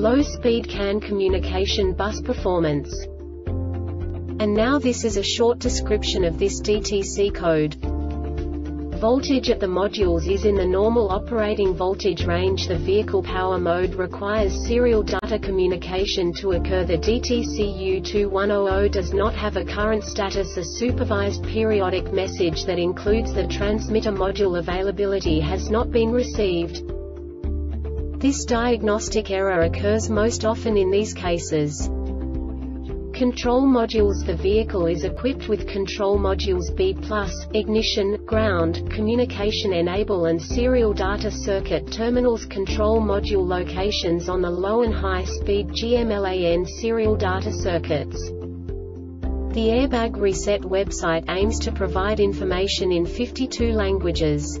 low-speed CAN communication bus performance. And now this is a short description of this DTC code. Voltage at the modules is in the normal operating voltage range. The vehicle power mode requires serial data communication to occur. The DTC U2100 does not have a current status. A supervised periodic message that includes the transmitter module availability has not been received. This diagnostic error occurs most often in these cases. Control modules The vehicle is equipped with control modules B+, ignition, ground, communication enable and serial data circuit terminals control module locations on the low and high speed GMLAN serial data circuits. The Airbag Reset website aims to provide information in 52 languages.